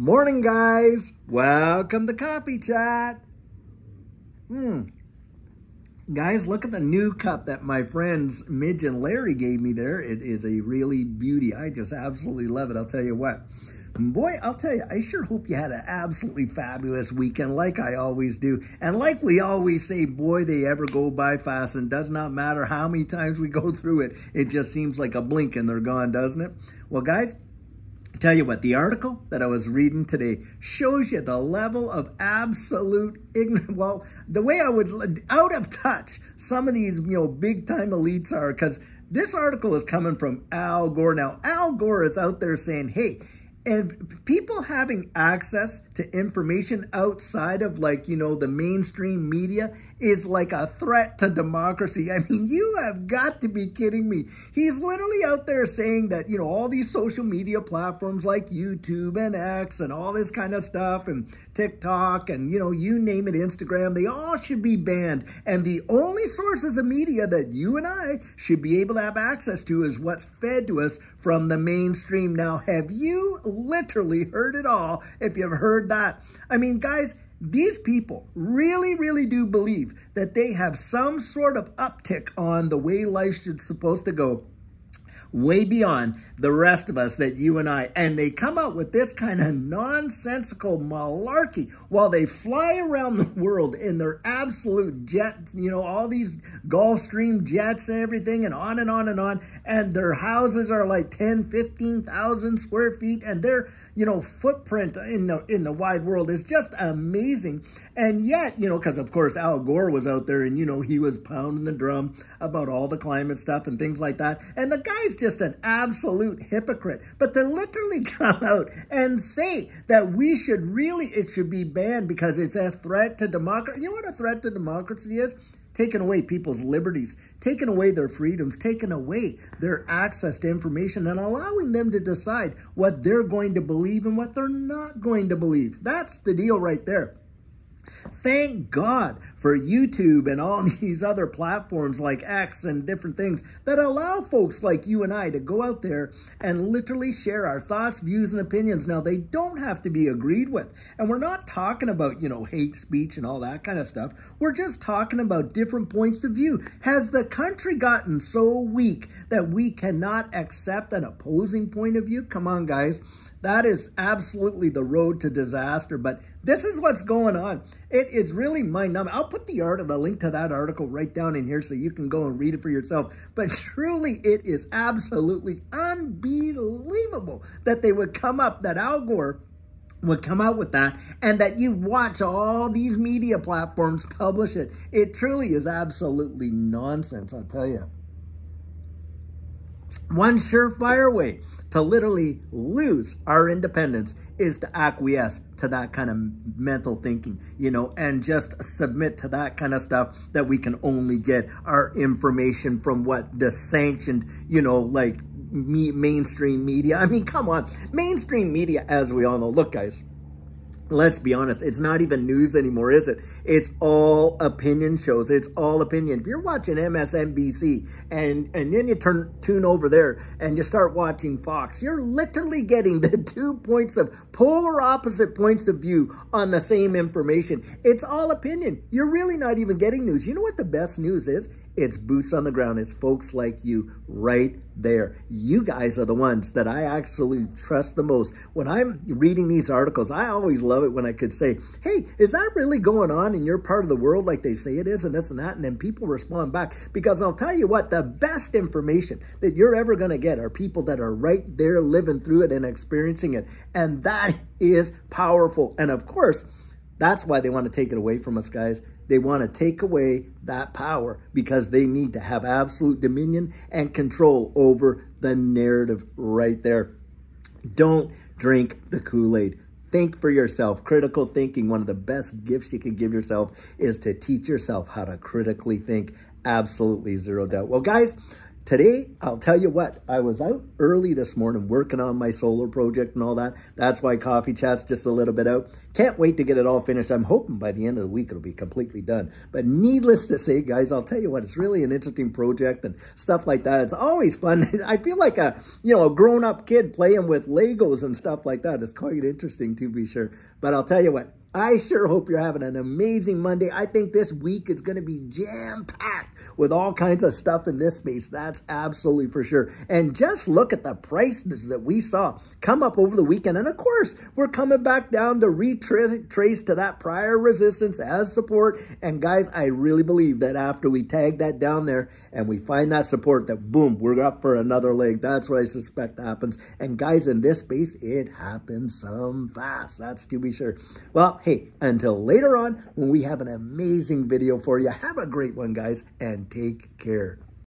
Morning, guys. Welcome to Coffee Chat. Hmm. Guys, look at the new cup that my friends Midge and Larry gave me there. It is a really beauty. I just absolutely love it. I'll tell you what. Boy, I'll tell you, I sure hope you had an absolutely fabulous weekend like I always do. And like we always say, boy, they ever go by fast and does not matter how many times we go through it. It just seems like a blink and they're gone, doesn't it? Well, guys, Tell you what, the article that I was reading today shows you the level of absolute ignorance. Well, the way I would, out of touch, some of these, you know, big time elites are, because this article is coming from Al Gore. Now, Al Gore is out there saying, hey, and people having access to information outside of like, you know, the mainstream media is like a threat to democracy. I mean, you have got to be kidding me. He's literally out there saying that, you know, all these social media platforms like YouTube and X and all this kind of stuff and TikTok and, you know, you name it, Instagram, they all should be banned. And the only sources of media that you and I should be able to have access to is what's fed to us from the mainstream. Now, have you literally heard it all if you've heard that? I mean, guys, these people really, really do believe that they have some sort of uptick on the way life should supposed to go way beyond the rest of us that you and I, and they come out with this kind of nonsensical malarkey while they fly around the world in their absolute jets, you know, all these Gulfstream jets and everything and on and on and on. And their houses are like 10, 15,000 square feet and they're you know, footprint in the in the wide world is just amazing. And yet, you know, because of course Al Gore was out there and, you know, he was pounding the drum about all the climate stuff and things like that. And the guy's just an absolute hypocrite. But to literally come out and say that we should really, it should be banned because it's a threat to democracy. You know what a threat to democracy is? Taking away people's liberties, taking away their freedoms, taking away their access to information and allowing them to decide what they're going to believe and what they're not going to believe. That's the deal right there. Thank God for YouTube and all these other platforms like X and different things that allow folks like you and I to go out there and literally share our thoughts, views, and opinions. Now, they don't have to be agreed with. And we're not talking about, you know, hate speech and all that kind of stuff. We're just talking about different points of view. Has the country gotten so weak that we cannot accept an opposing point of view? Come on, guys. That is absolutely the road to disaster. But this is what's going on. It is really mind-numbing. I'll put the art, the link to that article right down in here so you can go and read it for yourself. But truly, it is absolutely unbelievable that they would come up, that Al Gore would come out with that and that you watch all these media platforms publish it. It truly is absolutely nonsense, I'll tell you. One surefire way to literally lose our independence is to acquiesce to that kind of mental thinking, you know, and just submit to that kind of stuff that we can only get our information from what the sanctioned, you know, like me, mainstream media. I mean, come on, mainstream media, as we all know. Look, guys, let's be honest, it's not even news anymore, is it? It's all opinion shows. It's all opinion. If you're watching MSNBC and, and then you turn tune over there and you start watching Fox, you're literally getting the two points of polar opposite points of view on the same information. It's all opinion. You're really not even getting news. You know what the best news is? It's boots on the ground. It's folks like you right there. You guys are the ones that I actually trust the most. When I'm reading these articles, I always love it when I could say, hey, is that really going on in your part of the world like they say it is and this and that? And then people respond back. Because I'll tell you what, the best information that you're ever going to get are people that are right there living through it and experiencing it. And that is powerful. And of course, that's why they want to take it away from us, guys. They want to take away that power because they need to have absolute dominion and control over the narrative right there. Don't drink the Kool-Aid. Think for yourself. Critical thinking, one of the best gifts you can give yourself is to teach yourself how to critically think. Absolutely zero doubt. Well, guys, today, I'll tell you what, I was out early this morning working on my solar project and all that. That's why Coffee Chat's just a little bit out. Can't wait to get it all finished. I'm hoping by the end of the week it'll be completely done. But needless to say, guys, I'll tell you what, it's really an interesting project and stuff like that. It's always fun. I feel like a, you know, a grown-up kid playing with Legos and stuff like that. It's quite interesting to be sure. But I'll tell you what, I sure hope you're having an amazing Monday. I think this week is going to be jam-packed with all kinds of stuff in this space. That's absolutely for sure. And just look at the prices that we saw come up over the weekend. And of course, we're coming back down to retrace to that prior resistance as support. And guys, I really believe that after we tag that down there and we find that support, that boom, we're up for another leg. That's what I suspect happens. And guys, in this space, it happens some fast. That's to be sure. Well, hey, until later on when we have an amazing video for you, have a great one, guys, and take care.